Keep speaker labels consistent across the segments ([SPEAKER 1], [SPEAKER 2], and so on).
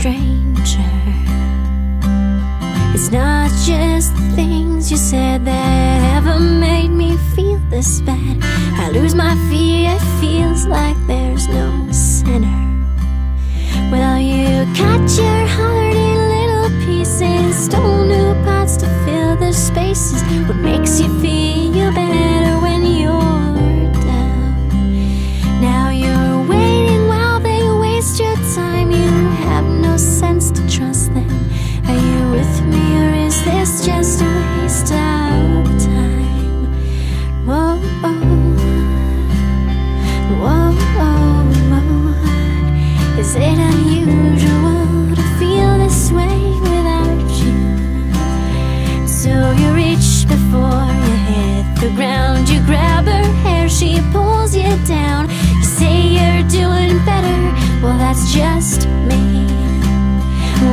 [SPEAKER 1] stranger. It's not just the things you said that ever made me feel this bad. I lose my fear, it feels like there's Is it unusual to feel this way without you? So you reach before you hit the ground. You grab her hair, she pulls you down. You say you're doing better. Well, that's just me.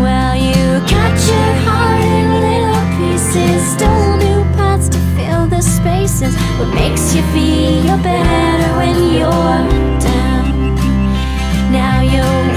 [SPEAKER 1] Well, you cut your heart in little pieces, stole new parts to fill the spaces. What makes you feel better when you're? Now